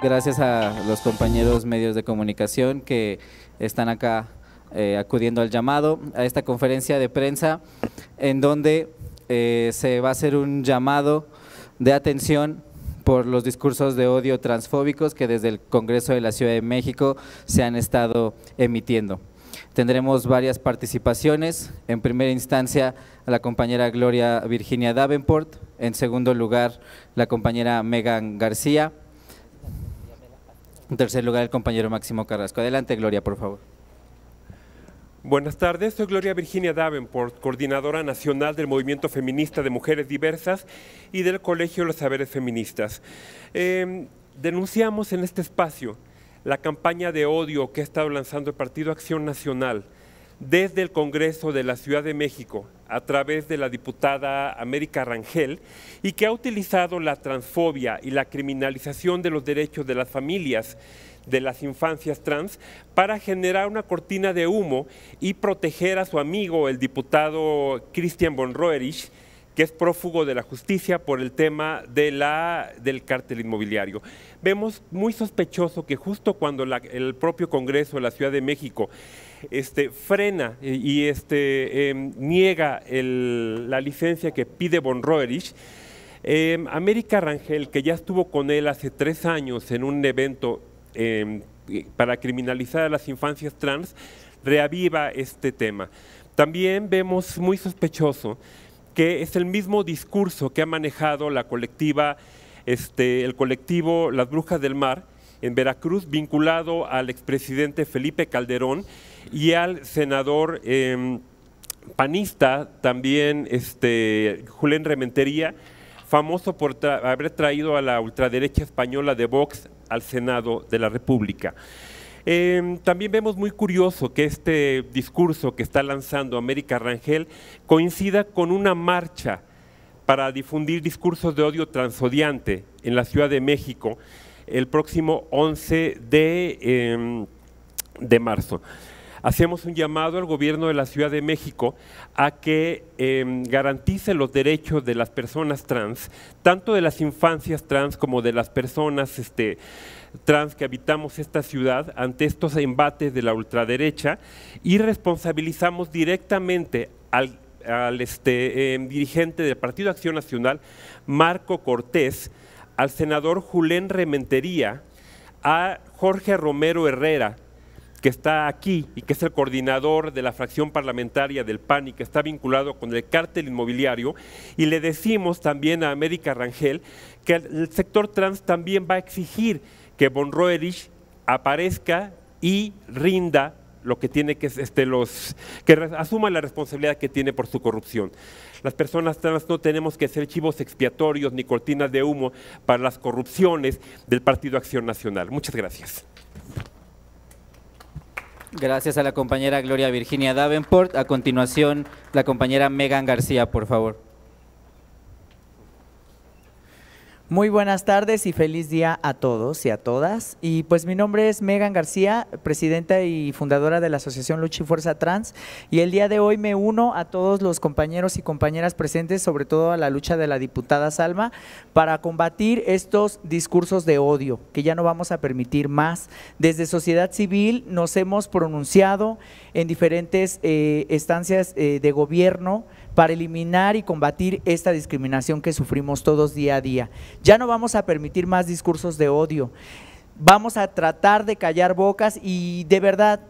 Gracias a los compañeros medios de comunicación que están acá eh, acudiendo al llamado, a esta conferencia de prensa, en donde eh, se va a hacer un llamado de atención por los discursos de odio transfóbicos que desde el Congreso de la Ciudad de México se han estado emitiendo. Tendremos varias participaciones. En primera instancia, la compañera Gloria Virginia Davenport. En segundo lugar, la compañera Megan García. En tercer lugar, el compañero Máximo Carrasco. Adelante, Gloria, por favor. Buenas tardes, soy Gloria Virginia Davenport, coordinadora nacional del Movimiento Feminista de Mujeres Diversas y del Colegio de los Saberes Feministas. Em, denunciamos en este espacio la campaña de odio que ha estado lanzando el Partido Acción Nacional desde el Congreso de la Ciudad de México a través de la diputada América Rangel y que ha utilizado la transfobia y la criminalización de los derechos de las familias de las infancias trans para generar una cortina de humo y proteger a su amigo, el diputado Christian von Roerich, que es prófugo de la justicia por el tema de la, del cártel inmobiliario. Vemos muy sospechoso que justo cuando el propio Congreso de la Ciudad de México este, frena y, este, em, niega la licencia que pide von Roerich, em, América Rangel, que ya estuvo con él hace tres años en un evento em, para criminalizar a las infancias trans, reaviva este tema. También vemos muy sospechoso que es el mismo discurso que ha manejado la colectiva, este, el colectivo Las Brujas del Mar en Veracruz, vinculado al expresidente Felipe Calderón y al senador em, panista también, este, Julián Rementería, famoso por haber traído a la ultraderecha española de Vox al Senado de la República. Em, también vemos muy curioso que este discurso que está lanzando América Rangel coincida con una marcha para difundir discursos de odio transodiante en la Ciudad de México el próximo 11 de, em, de marzo. Hacemos un llamado al gobierno de la Ciudad de México a que em, garantice los derechos de las personas trans, tanto de las infancias trans como de las personas este, trans que habitamos esta ciudad ante estos embates de la ultraderecha y responsabilizamos directamente al, este, em, dirigente del Partido Acción Nacional, Marco Cortés, al senador Julén Rementería, a Jorge Romero Herrera, que está aquí y que es el coordinador de la fracción parlamentaria del PAN y que está vinculado con el cártel inmobiliario, y le decimos también a América Rangel que el sector trans también va a exigir que Von Roerich aparezca y rinda lo que tiene que este, los que asuma la responsabilidad que tiene por su corrupción. Las personas trans no tenemos que ser chivos expiatorios ni cortinas de humo para las corrupciones del Partido Acción Nacional. Muchas gracias. Gracias a la compañera Gloria Virginia Davenport. A continuación, la compañera Megan García, por favor. Muy buenas tardes y feliz día a todos y a todas. Y pues mi nombre es Megan García, presidenta y fundadora de la Asociación Lucha y Fuerza Trans. Y el día de hoy me uno a todos los compañeros y compañeras presentes, sobre todo a la lucha de la diputada Salma, para combatir estos discursos de odio que ya no vamos a permitir más. Desde sociedad civil nos hemos pronunciado en diferentes eh, estancias eh, de gobierno para eliminar y combatir esta discriminación que sufrimos todos día a día. Ya no vamos a permitir más discursos de odio. Vamos a tratar de callar bocas y de verdad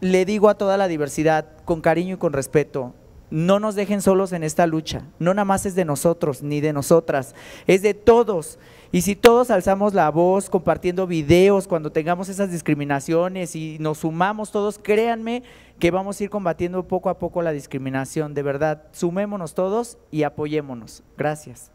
le digo a toda la diversidad, con cariño y con respeto, no nos dejen solos en esta lucha. No nada más es de nosotros ni de nosotras, es de todos. Y si todos alzamos la voz compartiendo videos cuando tengamos esas discriminaciones y nos sumamos todos, créanme que vamos a ir combatiendo poco a poco la discriminación. De verdad, sumémonos todos y apoyémonos. Gracias.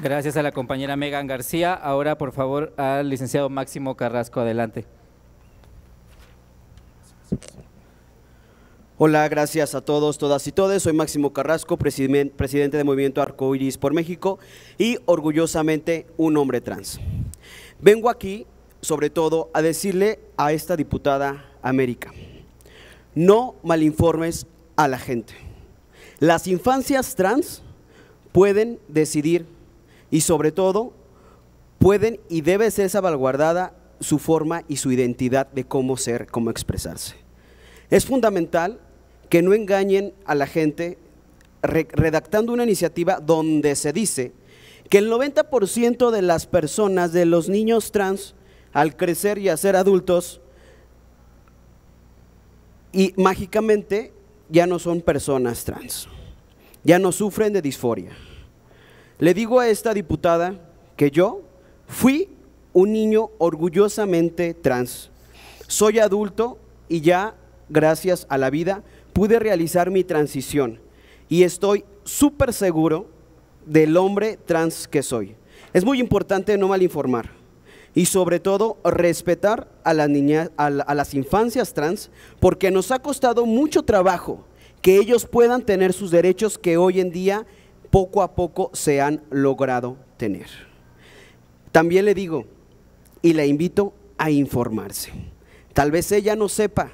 Gracias a la compañera Megan García. Ahora, por favor, al licenciado Máximo Carrasco. Adelante. Hola, gracias a todos, todas y todes. Soy Máximo Carrasco, presidente del Movimiento Arcoiris por México y orgullosamente un hombre trans. Vengo aquí, sobre todo, a decirle a esta diputada América, no malinformes a la gente. Las infancias trans pueden decidir y sobre todo pueden y debe ser salvaguardada su forma y su identidad de cómo ser, cómo expresarse. Es fundamental que no engañen a la gente redactando una iniciativa donde se dice que el 90% de las personas, de los niños trans, al crecer y a ser adultos, y mágicamente ya no son personas trans, ya no sufren de disforia. Le digo a esta diputada que yo fui un niño orgullosamente trans. Soy adulto y ya, gracias a la vida, pude realizar mi transición y estoy súper seguro del hombre trans que soy. Es muy importante no malinformar y sobre todo respetar a las, niñas, a, a las infancias trans porque nos ha costado mucho trabajo que ellos puedan tener sus derechos que hoy en día poco a poco se han logrado tener. También le digo y la invito a informarse. Tal vez ella no sepa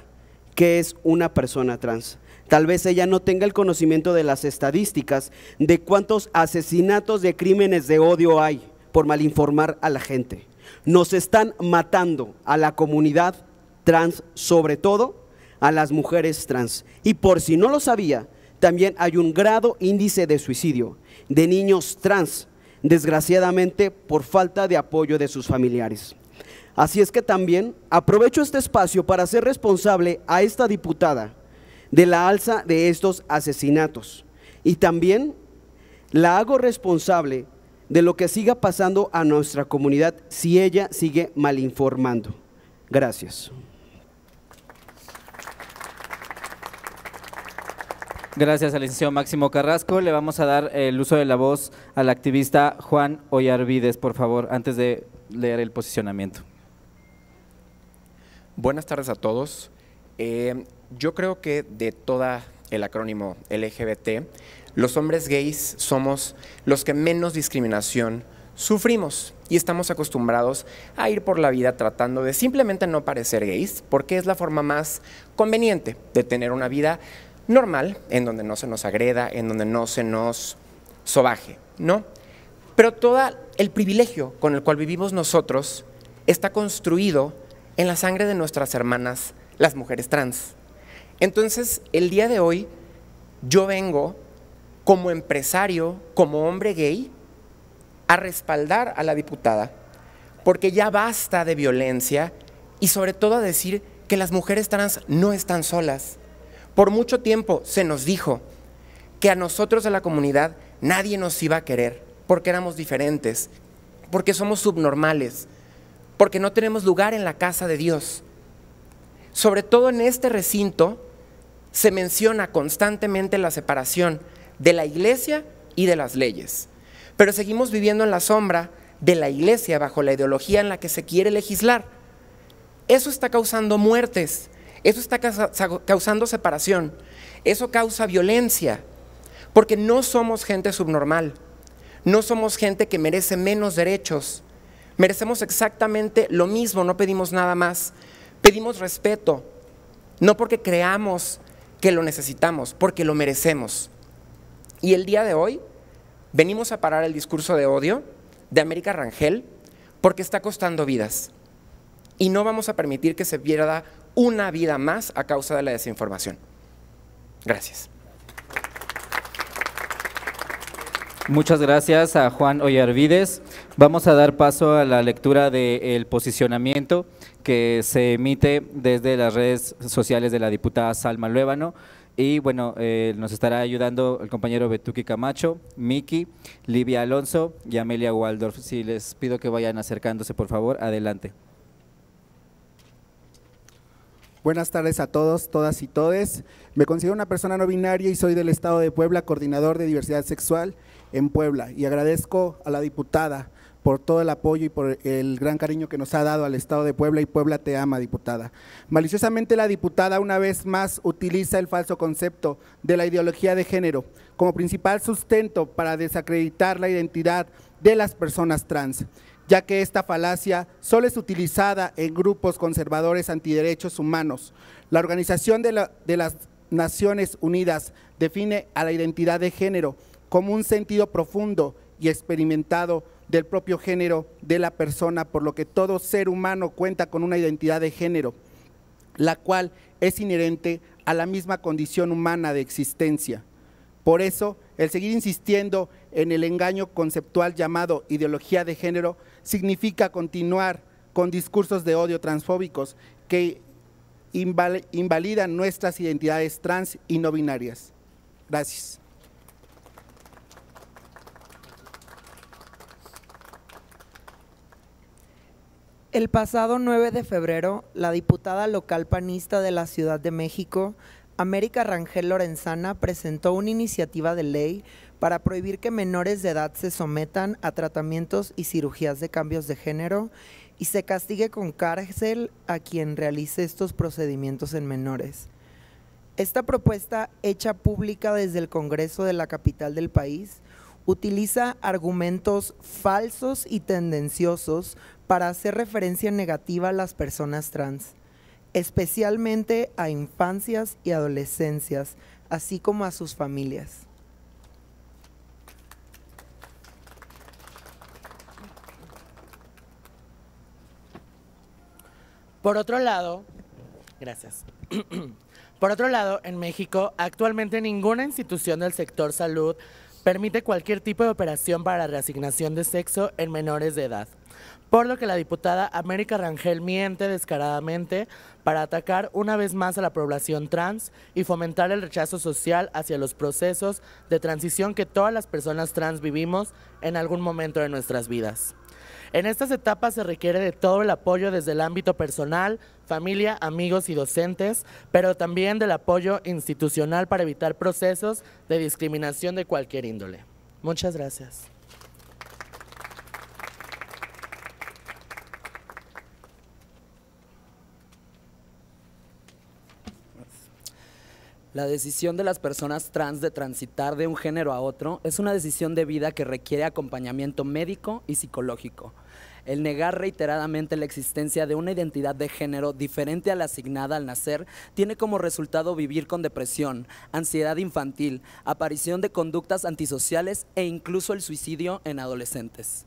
qué es una persona trans. Tal vez ella no tenga el conocimiento de las estadísticas de cuántos asesinatos de crímenes de odio hay por malinformar a la gente. Nos están matando a la comunidad trans, sobre todo a las mujeres trans. Y por si no lo sabía, también hay un grado índice de suicidio de niños trans, desgraciadamente por falta de apoyo de sus familiares. Así es que también aprovecho este espacio para ser responsable a esta diputada de la alza de estos asesinatos y también la hago responsable de lo que siga pasando a nuestra comunidad si ella sigue malinformando. Gracias. Gracias al licenciado Máximo Carrasco. Le vamos a dar el uso de la voz al activista Juan Ollarvides, por favor, antes de leer el posicionamiento. Buenas tardes a todos. Eh, yo creo que de toda el acrónimo LGBT, los hombres gays somos los que menos discriminación sufrimos y estamos acostumbrados a ir por la vida tratando de simplemente no parecer gays, porque es la forma más conveniente de tener una vida normal, en donde no se nos agreda, en donde no se nos sobaje, ¿no? Pero todo el privilegio con el cual vivimos nosotros está construido en la sangre de nuestras hermanas, las mujeres trans. Entonces, el día de hoy, yo vengo como empresario, como hombre gay, a respaldar a la diputada, porque ya basta de violencia y sobre todo a decir que las mujeres trans no están solas. Por mucho tiempo se nos dijo que a nosotros de la comunidad nadie nos iba a querer, porque éramos diferentes, porque somos subnormales, porque no tenemos lugar en la casa de Dios. Sobre todo en este recinto se menciona constantemente la separación de la iglesia y de las leyes, pero seguimos viviendo en la sombra de la iglesia bajo la ideología en la que se quiere legislar. Eso está causando muertes, eso está causando separación, eso causa violencia, porque no somos gente subnormal, no somos gente que merece menos derechos, Merecemos exactamente lo mismo, no pedimos nada más. Pedimos respeto, no porque creamos que lo necesitamos, porque lo merecemos. Y el día de hoy venimos a parar el discurso de odio de América Rangel porque está costando vidas. Y no vamos a permitir que se pierda una vida más a causa de la desinformación. Gracias. Muchas gracias a Juan Ollarvides. Vamos a dar paso a la lectura del posicionamiento que se emite desde las redes sociales de la diputada Salma Luébano. Y bueno, eh, nos estará ayudando el compañero Betuki Camacho, Miki, Livia Alonso y Amelia Waldorf. Si les pido que vayan acercándose, por favor, adelante. Buenas tardes a todos, todas y todes. Me considero una persona no binaria y soy del Estado de Puebla, coordinador de diversidad sexual en Puebla. Y agradezco a la diputada por todo el apoyo y por el gran cariño que nos ha dado al Estado de Puebla y Puebla te ama, diputada. Maliciosamente la diputada una vez más utiliza el falso concepto de la ideología de género como principal sustento para desacreditar la identidad de las personas trans, ya que esta falacia solo es utilizada en grupos conservadores antiderechos humanos. La Organización de, las Naciones Unidas define a la identidad de género como un sentido profundo y experimentado del propio género de la persona, por lo que todo ser humano cuenta con una identidad de género, la cual es inherente a la misma condición humana de existencia. Por eso, el seguir insistiendo en el engaño conceptual llamado ideología de género significa continuar con discursos de odio transfóbicos que invalidan nuestras identidades trans y no binarias. Gracias. El pasado 9 de febrero, la diputada local panista de la Ciudad de México, América Rangel Lorenzana, presentó una iniciativa de ley para prohibir que menores de edad se sometan a tratamientos y cirugías de cambios de género y se castigue con cárcel a quien realice estos procedimientos en menores. Esta propuesta, hecha pública desde el Congreso de la capital del país, utiliza argumentos falsos y tendenciosos para hacer referencia negativa a las personas trans, especialmente a infancias y adolescencias, así como a sus familias. Por otro lado, gracias. Por otro lado, en México, actualmente ninguna institución del sector salud permite cualquier tipo de operación para reasignación de sexo en menores de edad por lo que la diputada América Rangel miente descaradamente para atacar una vez más a la población trans y fomentar el rechazo social hacia los procesos de transición que todas las personas trans vivimos en algún momento de nuestras vidas. En estas etapas se requiere de todo el apoyo desde el ámbito personal, familia, amigos y docentes, pero también del apoyo institucional para evitar procesos de discriminación de cualquier índole. Muchas gracias. La decisión de las personas trans de transitar de un género a otro es una decisión de vida que requiere acompañamiento médico y psicológico. El negar reiteradamente la existencia de una identidad de género diferente a la asignada al nacer tiene como resultado vivir con depresión, ansiedad infantil, aparición de conductas antisociales e incluso el suicidio en adolescentes.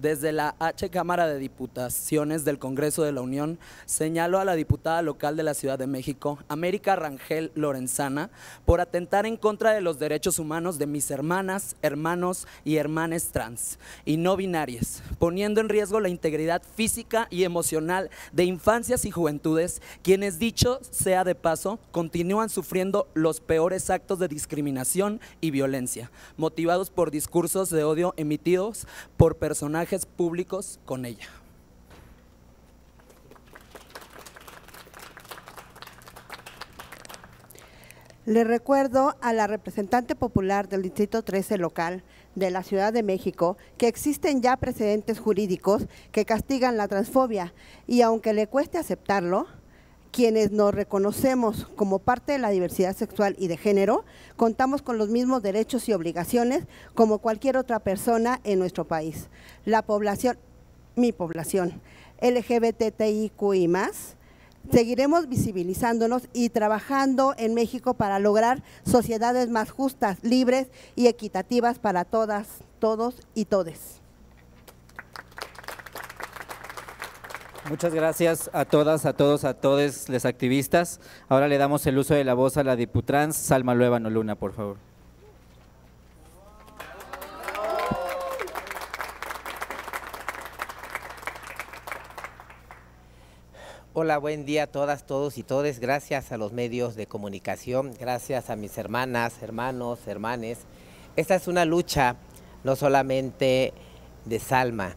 Desde la H Cámara de Diputaciones del Congreso de la Unión, señaló a la diputada local de la Ciudad de México, América Rangel Lorenzana, por atentar en contra de los derechos humanos de mis hermanas, hermanos y hermanes trans y no binarias, poniendo en riesgo la integridad física y emocional de infancias y juventudes, quienes, dicho sea de paso, continúan sufriendo los peores actos de discriminación y violencia, motivados por discursos de odio emitidos por personajes públicos con ella. Le recuerdo a la representante popular del Distrito 13 local de la Ciudad de México que existen ya precedentes jurídicos que castigan la transfobia y aunque le cueste aceptarlo, quienes nos reconocemos como parte de la diversidad sexual y de género, contamos con los mismos derechos y obligaciones como cualquier otra persona en nuestro país. La población, mi población, LGBTIQ y más, seguiremos visibilizándonos y trabajando en México para lograr sociedades más justas, libres y equitativas para todas, todos y todes. Muchas gracias a todas, a todos, a todos los activistas. Ahora le damos el uso de la voz a la diputrans Salma Luevano Luna, por favor. Hola, buen día a todas, todos y todes. Gracias a los medios de comunicación, gracias a mis hermanas, hermanos, hermanes. Esta es una lucha no solamente de Salma,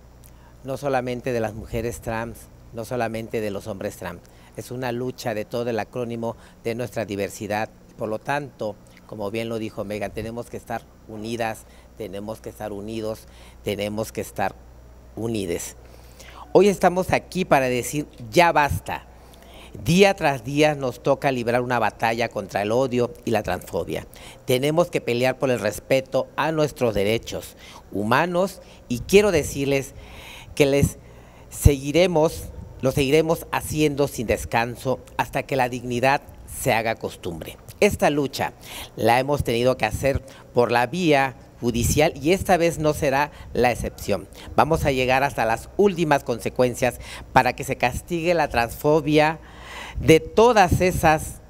no solamente de las mujeres trans, no solamente de los hombres trans. Es una lucha de todo el acrónimo de nuestra diversidad. Por lo tanto, como bien lo dijo Megan, tenemos que estar unidas, tenemos que estar unidos, tenemos que estar unides. Hoy estamos aquí para decir, ya basta. Día tras día nos toca librar una batalla contra el odio y la transfobia. Tenemos que pelear por el respeto a nuestros derechos humanos y quiero decirles que les seguiremos lo seguiremos haciendo sin descanso hasta que la dignidad se haga costumbre. Esta lucha la hemos tenido que hacer por la vía judicial y esta vez no será la excepción. Vamos a llegar hasta las últimas consecuencias para que se castigue la transfobia de todas esas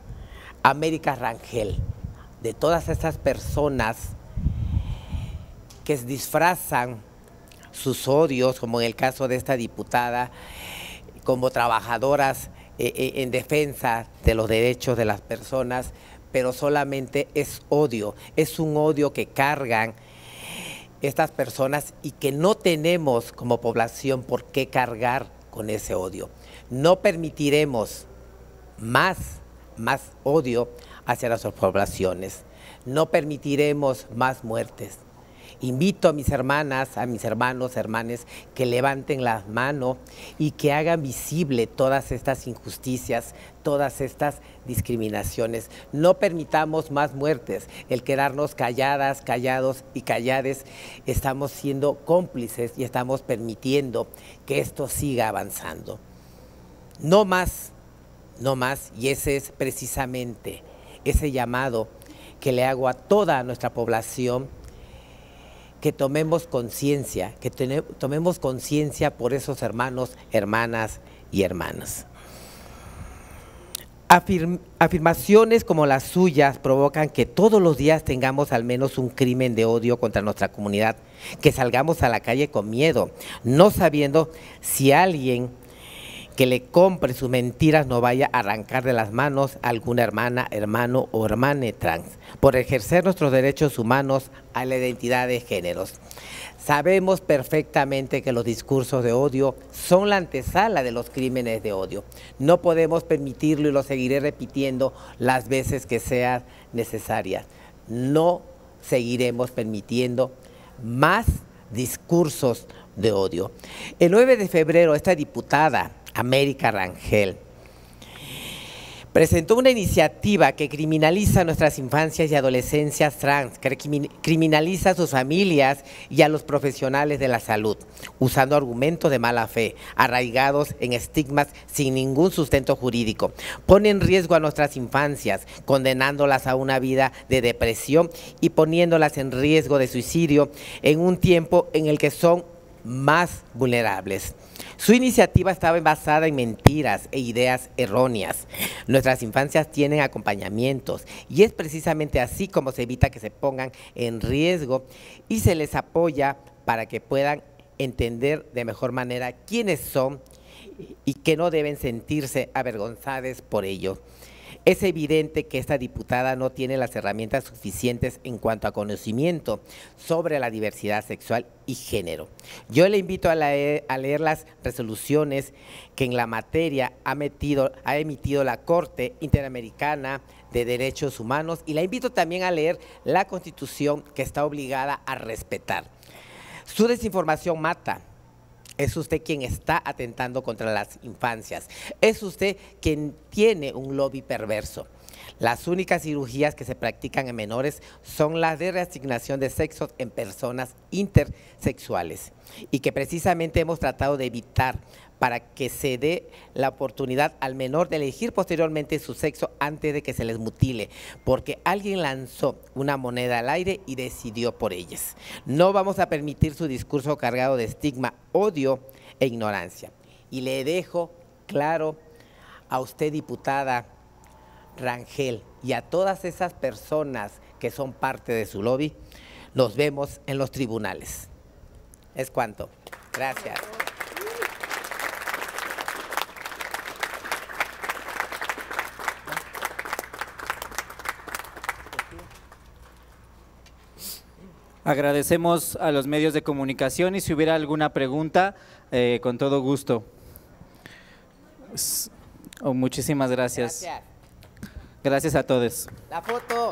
América Rangel, de todas esas personas que disfrazan sus odios, como en el caso de esta diputada, como trabajadoras eh, eh, en defensa de los derechos de las personas, pero solamente es odio, es un odio que cargan estas personas y que no tenemos como población por qué cargar con ese odio. No permitiremos más, más odio hacia nuestras poblaciones. No permitiremos más muertes. Invito a mis hermanas, a mis hermanos, hermanes, que levanten la mano y que hagan visible todas estas injusticias, todas estas discriminaciones. No permitamos más muertes. El quedarnos calladas, callados y callades, estamos siendo cómplices y estamos permitiendo que esto siga avanzando. No más, no más. Y ese es precisamente ese llamado que le hago a toda nuestra población que tomemos conciencia, que tomemos conciencia por esos hermanos, hermanas y hermanas. afirmaciones como las suyas provocan que todos los días tengamos al menos un crimen de odio contra nuestra comunidad, que salgamos a la calle con miedo, no sabiendo si alguien que le compre sus mentiras no vaya a arrancar de las manos a alguna hermana, hermano o hermana trans por ejercer nuestros derechos humanos a la identidad de géneros. Sabemos perfectamente que los discursos de odio son la antesala de los crímenes de odio. No podemos permitirlo y lo seguiré repitiendo las veces que sean necesarias. No seguiremos permitiendo más discursos de odio. El 9 de febrero, esta diputada América Rangel, presentó una iniciativa que criminaliza nuestras infancias y adolescencias trans, que criminaliza a sus familias y a los profesionales de la salud, usando argumentos de mala fe, arraigados en estigmas sin ningún sustento jurídico. Pone en riesgo a nuestras infancias, condenándolas a una vida de depresión y poniéndolas en riesgo de suicidio en un tiempo en el que son más vulnerables. Su iniciativa estaba basada en mentiras e ideas erróneas. Nuestras infancias tienen acompañamientos y es precisamente así como se evita que se pongan en riesgo y se les apoya para que puedan entender de mejor manera quiénes son y que no deben sentirse avergonzadas por ello. Es evidente que esta diputada no tiene las herramientas suficientes en cuanto a conocimiento sobre la diversidad sexual y género. Yo le invito a, leer, las resoluciones que en la materia ha, emitido la Corte Interamericana de Derechos Humanos y la invito también a leer la Constitución que está obligada a respetar. Su desinformación mata, es usted quien está atentando contra las infancias. Es usted quien tiene un lobby perverso. Las únicas cirugías que se practican en menores son las de reasignación de sexos en personas intersexuales y que precisamente hemos tratado de evitar para que se dé la oportunidad al menor de elegir posteriormente su sexo antes de que se les mutile, porque alguien lanzó una moneda al aire y decidió por ellas. No vamos a permitir su discurso cargado de estigma, odio e ignorancia. Y le dejo claro a usted, diputada Rangel, y a todas esas personas que son parte de su lobby, nos vemos en los tribunales. Es cuanto. Gracias. Agradecemos a los medios de comunicación y si hubiera alguna pregunta, eh, con todo gusto. Oh, muchísimas gracias. Gracias. Gracias a todos. La foto.